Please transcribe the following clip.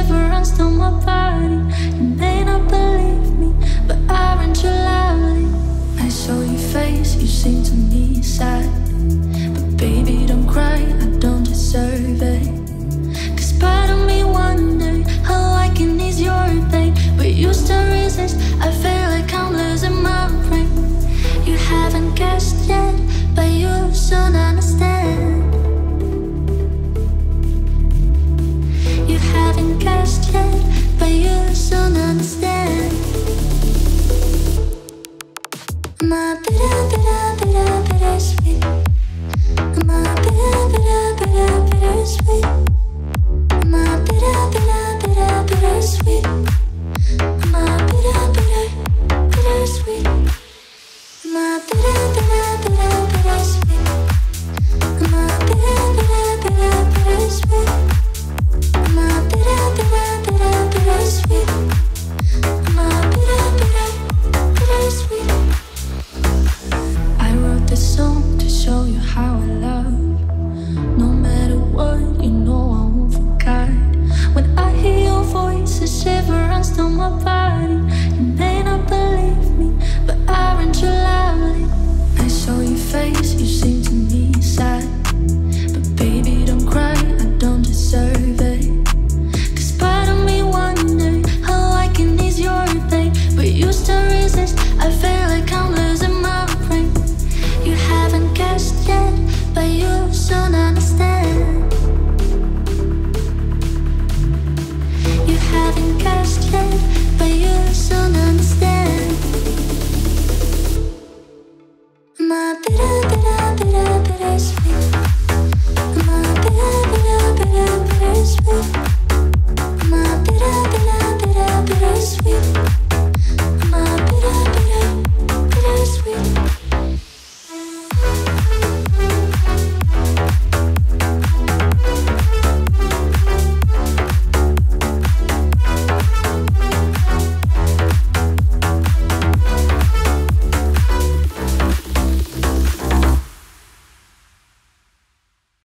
river runs down my back broadcast yet, but you'll soon understand. My da da da. shiver runs stone my body My bitter